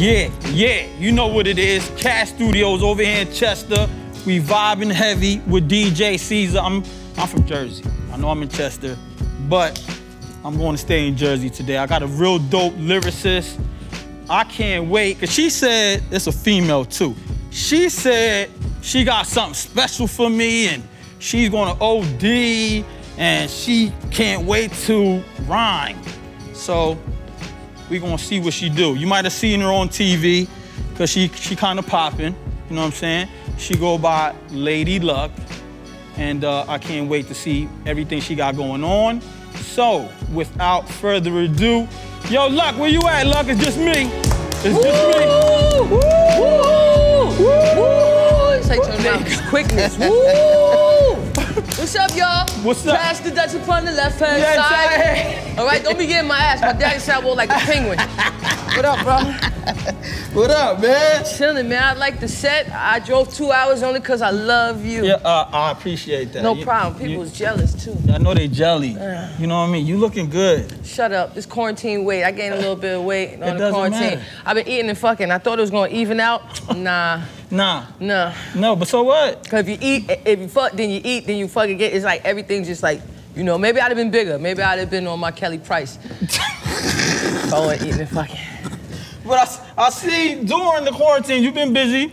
Yeah, yeah, you know what it is. Cash Studios over here in Chester. We vibing heavy with DJ Caesar. I'm I'm from Jersey. I know I'm in Chester, but I'm going to stay in Jersey today. I got a real dope lyricist. I can't wait, cause she said it's a female too. She said she got something special for me and she's gonna OD and she can't wait to rhyme. So we gonna see what she do. You might have seen her on TV, cause she she kind of popping. You know what I'm saying? She go by Lady Luck, and uh, I can't wait to see everything she got going on. So without further ado, yo Luck, where you at? Luck, it's just me. It's just me. Woo! Woo! Woo! It's like turn around. Quickness. Woo! What's up, y'all? What's up? Pass the Dutch upon the left hand side. All right, don't be getting my ass. My daddy said I walk like a penguin. What up, bro? What up, man? Chilling, man. I like the set. I drove two hours only because I love you. Yeah, uh, I appreciate that. No You- problem. you- People's jealous too. I know they jelly. You know what I mean? You looking good. Shut up. This quarantine weight. I gained a little bit of weight on the doesn't quarantine. matter. I've been eating and fucking. I thought it was gonna even out. Nah, Nah, nah. no, but so what? Cause if you eat, if you fuck, then you eat, then you fucking get. It's like everything's just like, you know, maybe I'd have been bigger. Maybe I'd have been on my Kelly Price. wasn't eating and fucking. But I, I see during the quarantine you've been busy.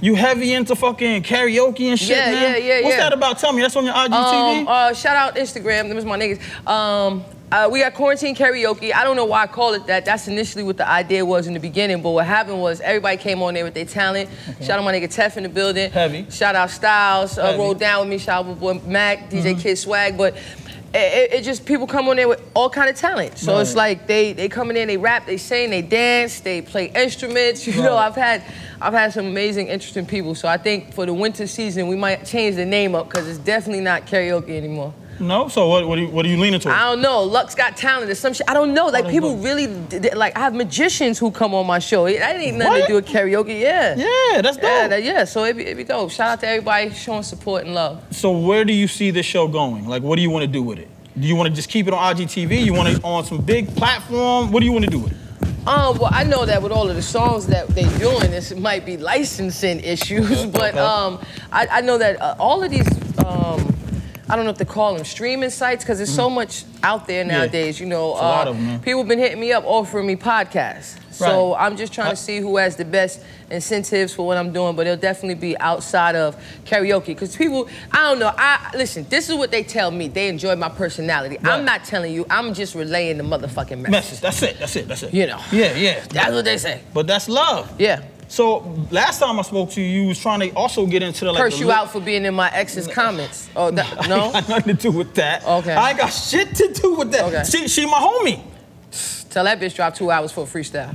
You heavy into fucking karaoke and shit Mm-hmm. Yeah, now. yeah, yeah, What's yeah. that about? Tell me. That's on your IGTV. Um, uh, shout out Instagram. Them is my niggas. Um, uh, we got quarantine karaoke. I don't know why I call it that. That's initially what the idea was in the beginning. But what happened was everybody came on there with their talent. Shout out my nigga Tef in the building. Heavy. Shout out Styles. Uh, Mm-hmm. rolled down with me. Shout out my boy Mac, DJ Kid Swag. But it, it, just people come on there with all kind of talent. So it's like they they come in there, they rap, they sing, they dance, they play instruments. You know, I've had I've had some amazing, interesting people. So I think for the winter season, we might change the name up because it's definitely not karaoke anymore. no. So what? What are you, what are you leaning towards? I don't know. Luck's got talent or some shit. I don't know. Like don't people know. really like. I have magicians who come on my show. That ain't nothing What? to do with karaoke. Yeah. yeah, that's dope. Yeah, that- yeah. So it be, it be dope. Shout out to everybody showing support and love. so where do you see this show going? Like, what do you want to do with it? Do you want to just keep it on IGTV? You want it on some big platform? What do you want to do with it? Um, well, I know that with all of the songs that they're doing, this might be licensing issues, but um, I, I know that uh, all of these, um, I don't know if they call them streaming sites, because there's so much out there nowadays. You know, Mm. It's a lot uh, of 'em, man. people been hitting me up offering me podcasts. So. I'm just trying to see who has the best incentives for what I'm doing, but it'll definitely be outside of karaoke. Because people, I don't know. I listen. This is what they tell me. They enjoy my personality. Right. I'm not telling you. I'm just relaying the motherfucking message. Message. That's it. That's it. That's it. You know. Yeah, yeah. That's what they say. But that's love. Yeah. So last time I spoke to you, you was trying to also get into the like. curse the you out for being in my ex's comments. Oh, that, no? I got nothing to do with that. Okay. I ain't got shit to do with that. Okay. She, she my homie. Tell that bitch drop two hours for a freestyle.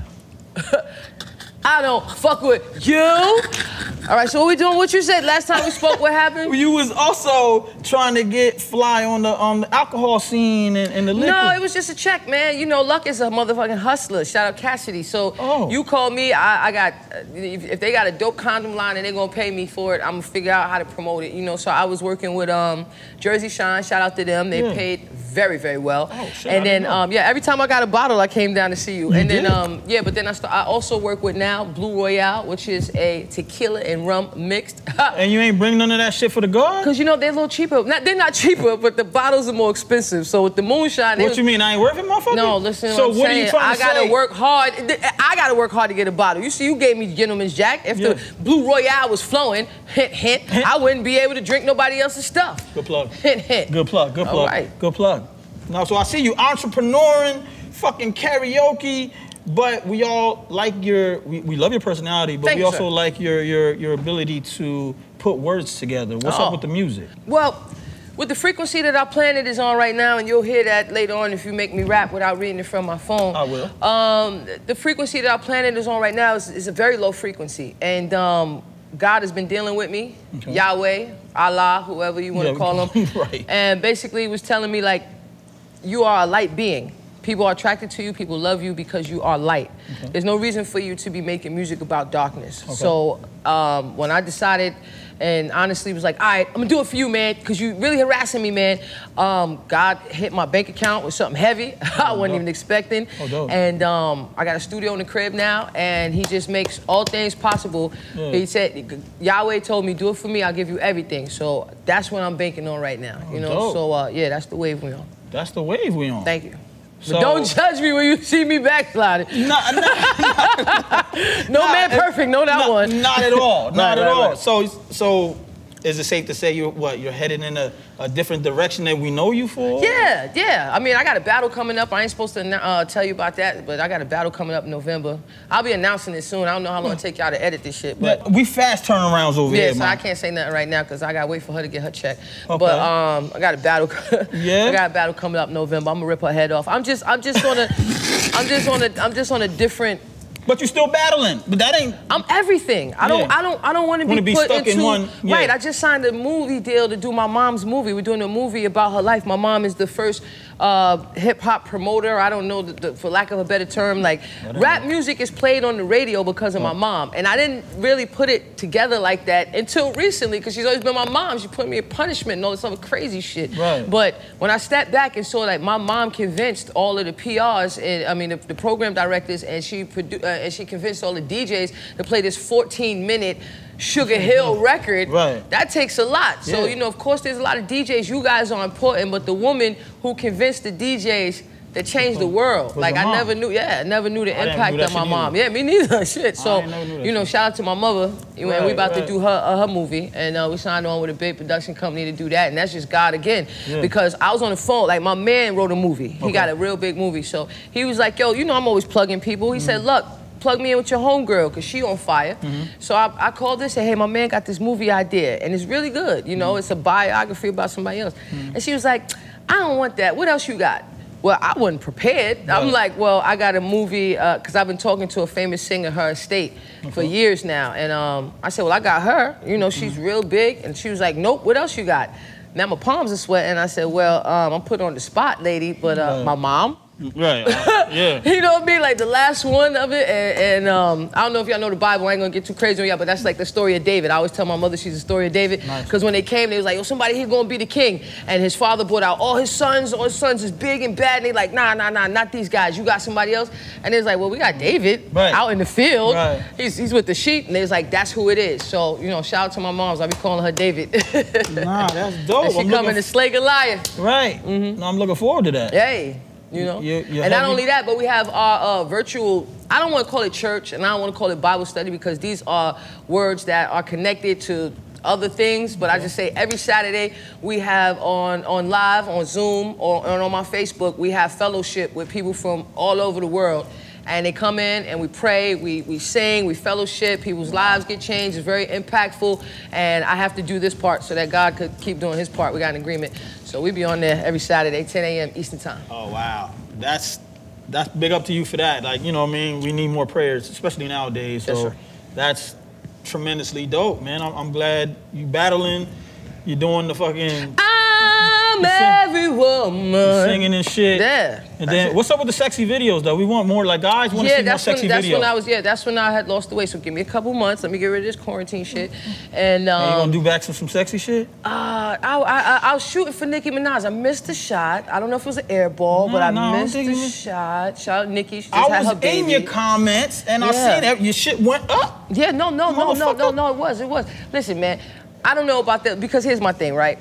I don't fuck with you. All right, so what we doing? What you said last time we spoke? What happened? You was also trying to get fly on the on the alcohol scene and, and the liquor. No, it was just a check, man. You know, Luck is a motherfucking hustler. Shout out Cassidy. So Oh. you called me. I, I got. If, if they got a dope condom line and they're gonna pay me for it, I'm gonna figure out how to promote it. You know, so I was working with um, Jersey Shine. Shout out to them. They Yeah. paid very, very well. Oh, shit, and then um, yeah, every time I got a bottle, I came down to see you. and then um, yeah, but then I st- I also work with now Blue Royale, which is a tequila and rum mixed. And you ain't bring none of that shit for the guard? Cause you know they're a little cheaper. Not, they're not cheaper, but the bottles are more expensive. So with the moonshine, What was- you mean? I ain't worth it, motherfucker? no, listen. So what, what are you trying I to gotta say? work hard. I gotta work hard to get a bottle. You see, you gave me Gentleman's Jack. If Yeah. the Blue Royale was flowing, hint, hint, Hint. I wouldn't be able to drink nobody else's stuff. Good plug. Hint, hint. Good plug. Good plug. right. Good plug. Now, so I see you entrepreneuring, fucking karaoke, but we all like your, we, we love your personality, but Thank we you, also sir. like your, your, your ability to put words together. What's Oh. up with the music? Well, with the frequency that our planet is on right now, and you'll hear that later on if you make me rap without reading it from my phone. I will. Um, the frequency that our planet is on right now is, is a very low frequency, and um, God has been dealing with me, Okay. Yahweh, Allah, whoever you want to Yeah, call him, right. and basically was telling me like, you are a light being. People are attracted to you. People love you because you are light. There's no reason for you to be making music about darkness. So um, when I decided, and honestly was like, all right, I'm gonna do it for you, man, because you really harassing me, man. Um, God hit my bank account with something heavy I wasn't even expecting. Oh. And um, I got a studio in the crib now, and he just makes all things possible. He said, Yahweh told me, do it for me, I'll give you everything. So that's what I'm banking on right now. oh, You know, dope. so uh, yeah, that's the wave we're on. That's the wave we on. Thank you. But don't judge me when you see me backsliding. Nah, nah, No Nah, man perfect, no that not, one. Not at all. Not Right, at right, all. right. So, so is it safe to say you're what? You're headed in a, a different direction than we know you for? Yeah, yeah. I mean, I got a battle coming up. I ain't supposed to uh, tell you about that, but I got a battle coming up in November. I'll be announcing it soon. I don't know how long it take y'all to edit this shit, but But we fast turnarounds over yeah, here, Yeah, so man. I can't say nothing right now because I gotta wait for her to get her check. Okay. But um, I got a battle. Yeah? I got a battle coming up in November. I'm gonna rip her head off. I'm just, I'm just on a, I'm just on a, I'm just on a different. But you're still battling. But that ain't. I'm everything. I don't, Yeah. I don't, I don't want to be be put stuck in into. one- yeah. Right. I just signed a movie deal to do my mom's movie. We're doing a movie about her life. My mom is the first uh, hip hop promoter. I don't know, the, the, for lack of a better term, like rap music is played on the radio because of my mom, and I didn't really put it together like that until recently because she's always been my mom. She put me in punishment and all this other crazy shit. Right. But when I stepped back and saw like my mom convinced all of the PRs and I mean the, the program directors and she produ- uh, and she convinced all the DJs to play this 14 minute Sugar Hill record. Right. That takes a lot. So Yeah. you know, of course, there's a lot of DJs. You guys are important, but the woman who convinced the DJs. That changed the world. Like I never knew, yeah, I never knew the I impact that of my mom. either. Yeah, me neither. Shit. So ain't never knew that you know, shout out to my mother. You know, and we Right, about to do her uh, her movie, and uh, we signed on with a big production company to do that, and that's just God again. Yeah. Because I was on the phone, like my man wrote a movie. He got a real big movie, so he was like, "Yo, you know I'm always plugging people." He Mm-hmm. said, "Look." Plug me in with your homegirl, cause she on fire. Mm-hmm. So I, I called her and said, hey, my man got this movie idea, and it's really good. You know, it's a biography about somebody else. And she was like, I don't want that. What else you got? Well, I wasn't prepared. I'm like, well, I got a movie, because I've been talking to a famous singer, her estate, for years now. And um, I said, well, I got her. You know, she's Mm-hmm. real big. And she was like, nope, what else you got? Now my palms are sweating. I said, well, um, I'm put on the spot, lady, but uh, Right. my mom. Right. uh, yeah. You know what I mean? Like the last one of it, and, and um, I don't know if y'all know the Bible. I ain't gonna get too crazy on y'all, but that's like the story of David. I always tell my mother she's the story of David Nice. because when they came, they was like, "Yo, somebody here gonna be the king," and his father brought out all his sons. All his sons is big and bad, and they like, "Nah, nah, nah, not these guys. You got somebody else." And it's like, "Well, we got David Right. out in the field. Right. He's, he's with the sheep," and they was like, "That's who it is." So you know, shout out to my moms. I be calling her David. Nah, that's dope. and she I'm coming looking- to slay Goliath. Right. Mm -hmm. No, I'm looking forward to that. Hey, you know. You- you're and not only that, but we have our uh, virtual. I don't want to call it church, and I don't want to call it Bible study because these are words that are connected to other things. But I just say every Saturday we have on on live on Zoom or, or on my Facebook we have fellowship with people from all over the world. And they come in and we pray, we, we sing, we fellowship, people's lives get changed. It's very impactful. And I have to do this part so that God could keep doing his part. We got an agreement. So we be on there every Saturday, 10 a.m. Eastern Time. Oh wow, that's that's big up to you for that. Like you know, what I mean, we need more prayers, especially nowadays. So Yes, that's tremendously dope, man. I'm, I'm glad you battling, you're doing the fucking I'm every woman. singing and shit. Yeah. And then what's up with the sexy videos though? We want more. Like guys want to Yeah, see more that's when sexy that's videos. when I was yeah, that's when I had lost the weight. So give me a couple months. Let me get rid of this quarantine shit. And And you um, gonna do back some, some sexy shit? uh, I, I, I, I was shooting for Nicki Minaj. I missed the shot. I don't know if it was an air ball, but I no, missed think the shot. Shout out Nicki. She just I had her was baby. in your comments and I Yeah. seen that your shit went up. Yeah, no, no, no, no, no, no. It was, it was. Listen, man, I don't know about that because here's my thing, right?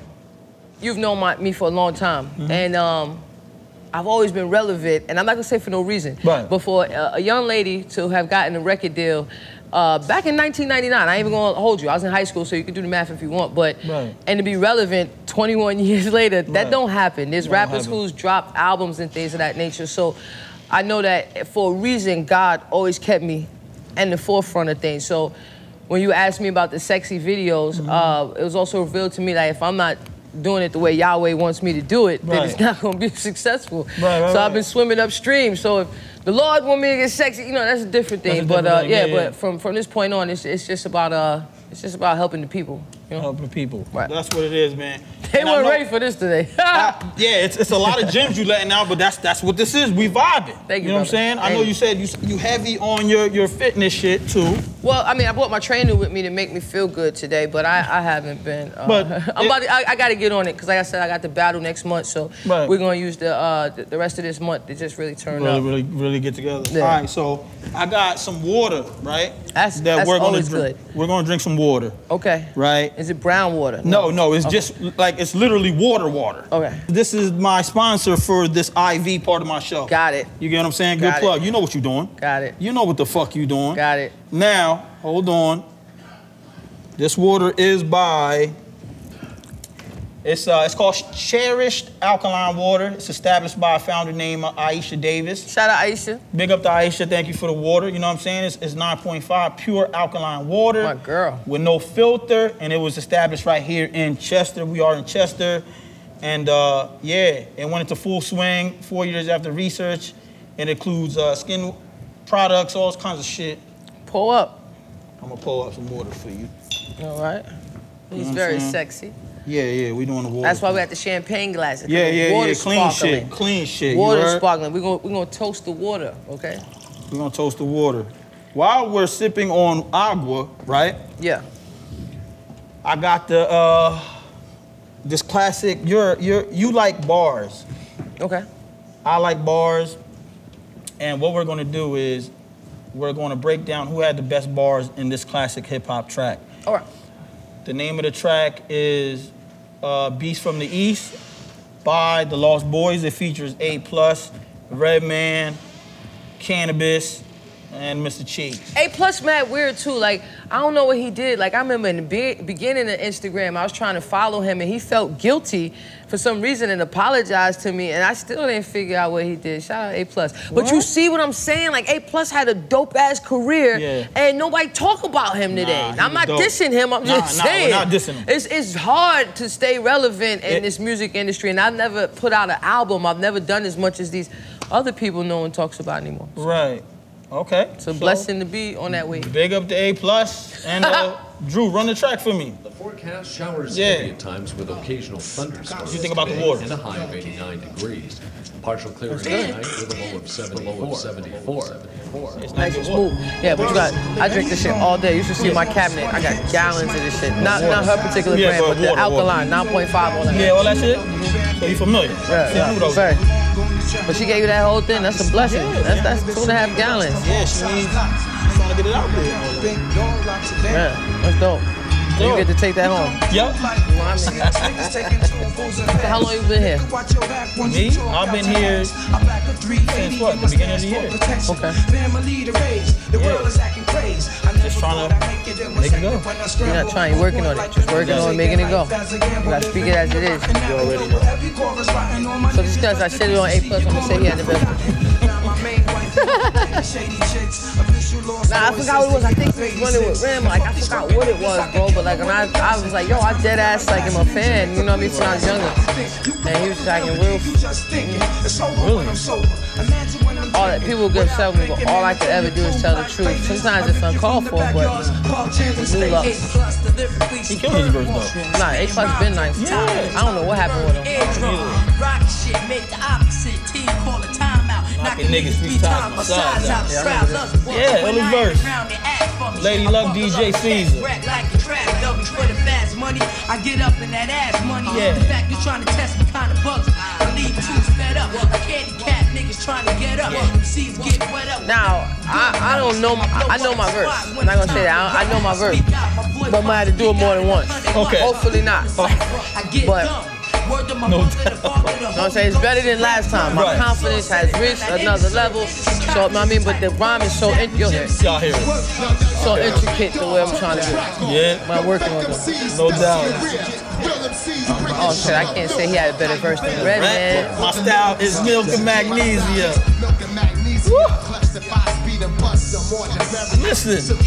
You've known my, me for a long time, Mm-hmm. and um, I've always been relevant, and I'm not gonna say for no reason. Right. But for a, a young lady to have gotten a record deal. Uh, back in 1999, I ain't even gonna hold you. I was in high school, so you can do the math if you want. But Right. and to be relevant 21 years later, that Right. don't happen. There's Don't rappers happen. who's dropped albums and things of that nature. So I know that for a reason, God always kept me in the forefront of things. So when you asked me about the sexy videos, Mm-hmm. uh, it was also revealed to me that if I'm not doing it the way Yahweh wants me to do it, then it's not going to be successful. Right, right, so I've been swimming upstream. So if the Lord want me to get sexy, you know, that's a different thing. a but different uh, thing. yeah, Yeah, yeah. but from from this point on, it's, it's just about uh, it's just about helping the people. You know? Helping people. Right. That's what it is, man. They And weren't know- ready for this today. I- yeah, it's, it's a lot of gems you letting out, but that's that's what this is. We vibing. Thank you, You know what I'm brother. saying? I know you. you said you you heavy on your your fitness shit too. well, I mean, I brought my trainer with me to make me feel good today, but I, I haven't been. Uh, But I'm it- about to, I, I got to get on it because, like I said, I got the battle next month, so Right. we're gonna use the, uh, the the rest of this month to just really turn Really, up. really, really get together. Yeah. All right, so I got some water, right? That's- that that's we're gonna always drink. good. We're gonna drink some water, Okay. right? Is it brown water? No, no, it's just like it's literally water, water. Okay. This is my sponsor for this IV part of my show. Got it. You get what I'm saying? Good Got it. plug. You know what you're doing. Got it. You know what the fuck you doing. Got it. Now, hold on. This water is by. It's uh, it's called Cherished Alkaline Water. It's established by a founder named uh, Aisha Davis. Shout out Aisha. Big up to Aisha. Thank you for the water. You know what I'm saying? It's, it's 9.5 pure alkaline water. My girl. With no filter, and it was established right here in Chester. We are in Chester, and uh, yeah, it went into full swing four years after research. It includes uh, skin products, all kinds of shit. Pull up. I'm gonna pull up some water for you. All right. He's what I'm very saying? sexy. Yeah, yeah, we doing the water. That's why we got the champagne glasses. Yeah, yeah, water yeah. Clean sparkling. shit, clean shit. Water sparkling. We're gonna we're gonna toast the water, okay? We're gonna toast the water. While we're sipping on agua, right? Yeah. I got the uh this classic. You're you're you like bars. Okay. I like bars. And what we're gonna do is we're gonna break down who had the best bars in this classic hip hop track. All right. The name of the track is uh, Beast from the East by the Lost Boyz. It features A Plus, Redman, Canibus, and Mr. Cheeks. A plus mad weird too. Like I don't know what he did. Like I remember in the be- beginning of Instagram, I was trying to follow him and he felt guilty for some reason and apologized to me, and I still didn't figure out what he did. Shout out A plus. But you see what I'm saying? Like A plus had a dope ass career, Yeah. and nobody talk about him today. he I'm not dope. dissing him. I'm Nah, just nah, we're saying. not dissing him. It's it's hard to stay relevant in It- this music industry, and I've never put out an album. I've never done as much as these other people no one talks about anymore. Right. Okay. It's a blessing to be on that wave. Big up to A Plus and uh, Drew, run the track for me. The forecast showers Yeah. heavy at times with occasional thunderstorms. What do you think about the today water? And a high of 89 degrees. Partial clearing tonight with a low of 74. 74. It's Nice good and smooth. Yeah, but you got, I drink this shit all day. You should see my cabinet. I got gallons of this shit. Not, not her particular Yeah, brand, but but the water, alkaline, 9.5 on that. Yeah, all that shit. So you familiar? Yeah, See, yeah, those. But she gave you that whole thing. That's a blessing. That's that's two and a half gallons. Yeah, she needs trying to get it out there. Yeah, that's dope. So you get to take that home. Yep. How long you been here? Me? I've been here since what? The beginning of the year. Okay. Yeah. Just trying to make it go. You're not trying. You're working on it. Just working on making it go. You gotta speak it as it is. You already know. So just because I said it on A plus, I'm gonna say he had the best. Nah, I forgot what it was. I think he was running with Rim. Like I forgot what it was, bro. But like when I, I was like, yo, I dead ass like am a fan. You know what I mean? When I was younger, and he was just acting real. Really? All that people would get upset with me, but all I could ever do is tell the truth. Sometimes it's uncalled for, but new luck. He killed his verse though. Nah, A plus been nice. Yeah. I don't know what happened with him. Rock shit, make the opposite team call a timeout. Knocking niggas three times my size out. Yeah, early verse. Lady Luck, DJ Caesar. Rack like a trap, double for the fast money. I get up in that ass money. Yeah. The fact you trying to test me kind of bugs. I leave two sped up. A candy cat niggas trying to get up. Seeds get wet up. Now, I, I don't know, my, I know my verse. I'm not gonna say that, I, I know my verse. But I might have to do it more than once. Okay. Hopefully not. I get But- dumb. Word to my No doubt. You know what I'm saying? It's better than last time. My Right. confidence has reached another level. So, I mean, but the rhyme is so, in, you'll hear it, Y'all hear it? so intricate the way I'm trying to do it. Yeah, I'm working on it. no doubt. Oh shit, I can't say he had a better verse than Red Right? Man. My style is milk and magnesia. Listen.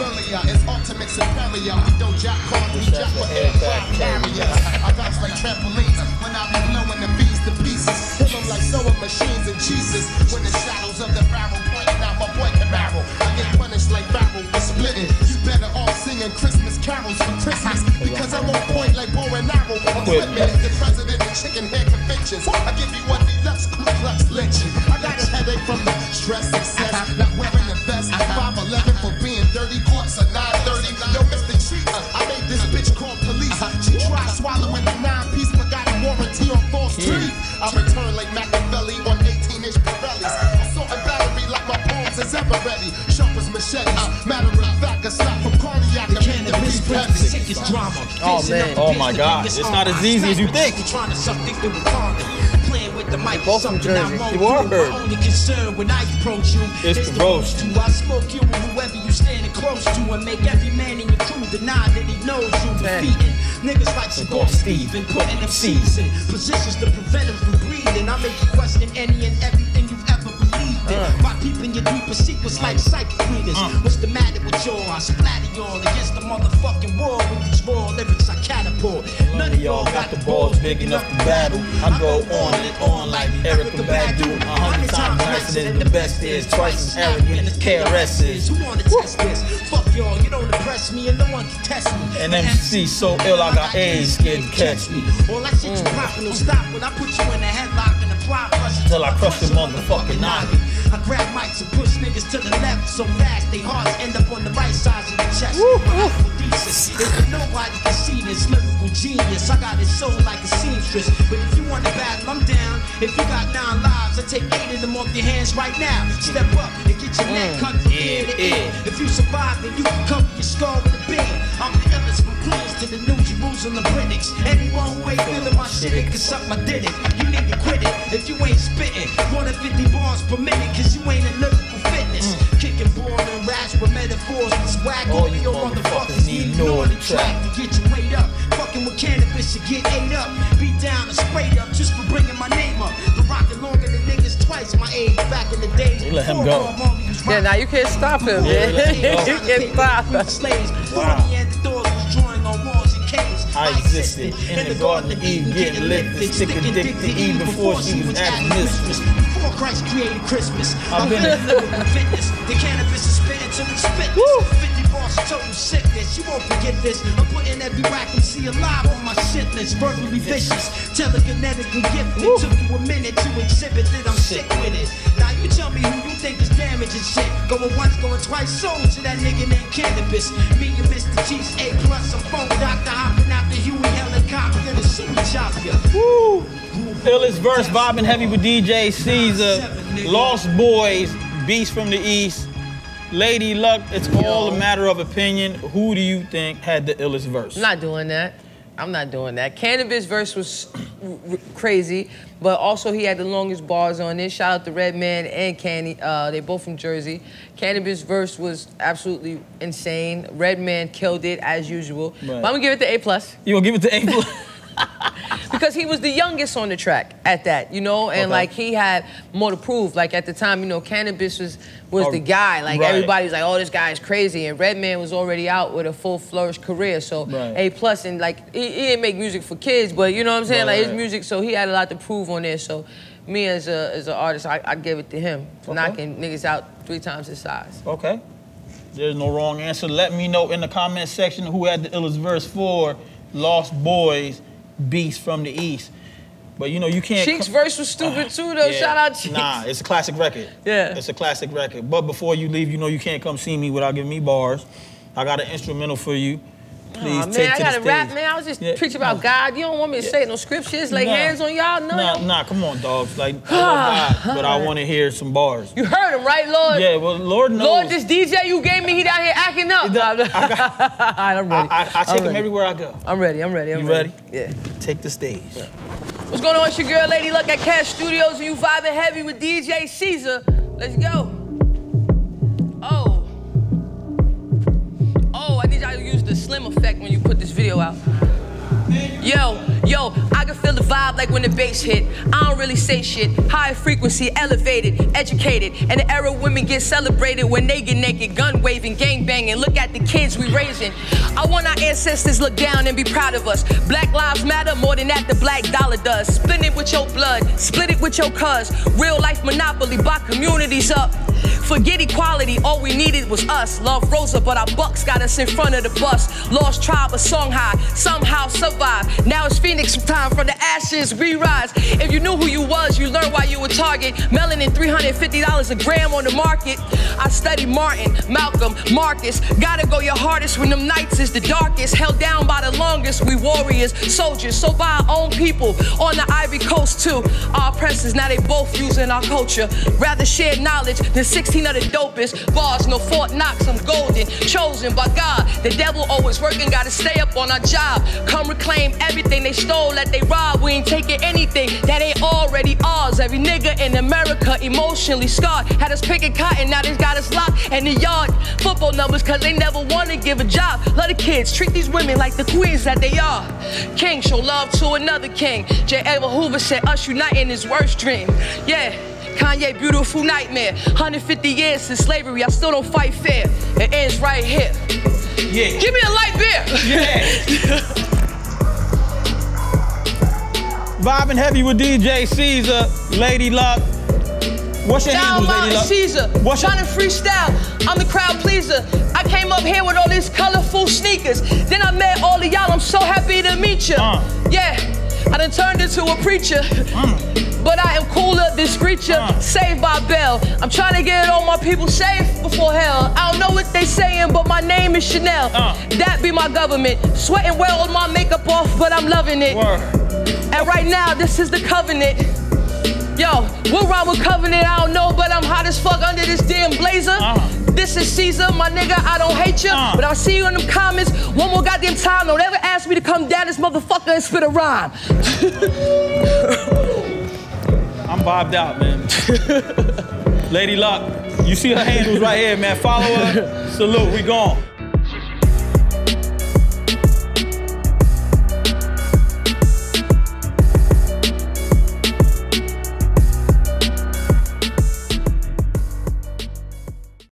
Familiar is ultimate superior. Don't jack me jack for aircraft carriers. I bounce like trampolines when I be blowing the bees to pieces. Kill 'em like sewing machines and cheeses. When the shadows of the barrel pointing out my boy can barrel. I get punished like barrel for splitting. You better off singing Christmas carols for Christmas because I'm on point like bow and arrow. Equipment is the president of chicken head conventions. I give you what deluxe Ku Klux lynching. I got a headache from the stress, success, not wearing the vest. 5'11 for being dirty, courts at 9:30. Yo, Mr. Cheater, I made this bitch call police. She tried swallowing the nine piece, but got a warranty on false teeth. I return like Machiavelli on 18 inch Pirellis. Assault and battery like my palms is ever ready. Sharp as machete. Uh. Matter of fact, a stop from cardiac. I made the beef sickest drama. Oh, man. Oh, my God. It's not as easy as you think. Trying to suck dick through the condom. Playing with the mic both from Jersey. You are heard. My only concern when I approach you It's is the the roast. roast. I smoke you and whoever you standing close to and make every man in your crew deny that he knows you defeating. Niggas like Seagal Steve and putting them seeds in positions to prevent him from breathing. I make you question any and everything you've ever believed in. By peeping your deepest secrets like psychic readers. What's the matter with y'all? I splatter y'all against the motherfucking wall with these raw lyrics I catapult. None of Y'all got the balls big enough to battle. I go on and on like Eric the Erykah Badu. A hundred times nicer than the best is. Twice as arrogant as KRS is. Who wanna test this? Fuck y'all, you don't impress me and no one can test me. And MC so ill I got AIDS, scared to catch me. All that shit you poppin' will stop when I put you in a headlock and apply pressure Till I crush your motherfucking noggin. I grab mics and push niggas to the left so fast they hearts end up on the right side of the chest. My awful If nobody can see this lyrical genius, I got it sold like a seamstress. But if you want to battle, I'm down. If you got nine lives, I take eight of them off your hands right now. Step up and get your neck mm. cut from ear to ear. If you survive, then you can cover your skull with a beard. I'm the illest from Queens to the New Jerusalem British. Anyone who ain't feeling my shit, it can suck my dick. You need to quit it if you ain't spitting more than 50 bars per minute, cause you ain't in lyrical with metaphors and swag. All All you your motherfuckers motherfuckers need need know know the the track to get your weight up. Fucking with Canibus, you get ate up. Beat down and sprayed up just for bringing my name up. Been rocking longer than niggas twice my age back in the day. Let him go. Yeah, now you can't stop him, man. let him go. you can't stop. Slaves before Wow. Neanderthals was drawing on walls and caves. I existed in the Garden of Eden, getting lifted, sticking dick to Eve before she was at mistress. Before Christ created Christmas, I've been in lyrical fitness. The Canibus is we spit this. 50 bars total sickness. You won't forget this. I'm putting every rack MC alive on my shit list. Verbally vicious, telekinetically gifted. Took you a minute to exhibit that I'm sick with it. Now you tell me who you think is damaging shit. Going once, going twice, sold to that nigga named Canibus. Me and Mr. Cheeks A plus, I'm phone doctor hopping out the Huey helicopter to super chop ya. Woo! Illest verse, vibing heavy with DJ Caesar. Lost Boyz, Beast from the East. Lady Luck, it's all a matter of opinion. Who do you think had the illest verse? I'm not doing that. I'm not doing that. Canibus verse was crazy, but also he had the longest bars on it. Shout out to Redman and Candy. Uh, they both from Jersey. Canibus verse was absolutely insane. Redman killed it as usual. But I'm gonna give it the A plus You gonna give it to April? because he was the youngest on the track at that, you know, and Okay. like he had more to prove. Like at the time, you know, Canibus was was Oh, the guy. Like right. everybody was like, oh, this guy is crazy, and Redman was already out with a full flourished career, so Right. A. And like he, he didn't make music for kids, but you know what I'm saying? Right, like his music, so he had a lot to prove on there. So me as a as an artist, I, I give it to him for Okay. knocking niggas out three times his size. Okay. There's no wrong answer. Let me know in the comment section who had the illest verse for Lost Boyz, Beast from the East. But you know, you can't. Cheeks verse was stupid ah, too, though. Yeah. Shout out Cheeks. Nah, it's a classic record. Yeah. It's a classic record. But before you leave, you know you can't come see me without giving me bars. I got an instrumental for you. Please take man, I gotta rap, man. I was just Yeah, preaching about. God. You don't want me to say no scriptures, lay Nah. hands on y'all? No. Nah, nah, come on, dogs. Like, I God, but I want to hear some bars. You heard him, right, Lord? Yeah, well, Lord knows. Lord, this DJ you gave me, he down here acting up. I, got, I'm I, ready. I, I take I'm him ready. everywhere I go. I'm ready. I'm ready. I'm You ready. ready? Yeah. Take the stage. What's going on? It's your girl, Lady Luck at Cash Studios, and you vibing heavy with DJ Caesar. Let's go. Oh. Yo, yo, I can feel the vibe vibe like when the bass hit. I don't really say shit. High frequency, elevated, educated. And the era women get celebrated when they get naked, gun waving, gang banging. Look at the kids we raising. I want our ancestors look down and be proud of us. Black lives matter more than that the black dollar does. Split it with your blood, split it with your cuz. Real life monopoly, buy communities up. Forget equality, all we needed was us. Love Rosa, but our bucks got us in front of the bus. Lost tribe of Songhai, somehow survived. Now it's Phoenix time from the ashes, we rise. If you knew who you was, you learned why you were target. Melanin, $350 a gram on the market. I studied Martin, Malcolm, Marcus. Gotta go your hardest when them nights is the darkest. Held down by the longest, we warriors, soldiers. So by our own people on the Ivory Coast too. Our oppressors, now they both using our culture. Rather share knowledge than 16 of the dopest. Bars, no Fort Knox, I'm golden. Chosen by God. The devil always working, gotta stay up on our job. Come reclaim everything they stole that they robbed. We ain't taking anything that ain't already ours. Every nigga in America emotionally scarred. Had us picking cotton, now they got us locked in the yard. Football numbers, cause they never wanna give a job. Love the kids, treat these women like the queens that they are. King show love to another king. J. Edgar Hoover said us uniting his worst dream. Yeah. Kanye, beautiful nightmare. 150 years since slavery, I still don't fight fair. It ends right here. Yeah. Give me a light beer. Yeah. Vibing heavy with DJ Caesar, Lady Luck. What's your Down handles, Lady Luck? Caesar. What's your- Trying to freestyle. I'm the crowd pleaser. I came up here with all these colorful sneakers. Then I met all of y'all. I'm so happy to meet you. Uh. Yeah. I done turned into a preacher. But I am cooler than Screecher, Uh. saved by Bell. I'm trying to get all my people safe before hell. I don't know what they saying, but my name is Chanel. Uh. That be my government. Sweating well all my makeup off, but I'm loving it. Word. And right now, this is the covenant. Yo, what rhyme with covenant? I don't know, but I'm hot as fuck under this damn blazer. Uh. This is Caesar, my nigga. I don't hate you, Uh. but I'll see you in them comments one more goddamn time. Don't ever ask me to come down this motherfucker and spit a rhyme. Vibed out, man. Lady Luck, you see her handles right here, man. Follow her. Salute. We gone.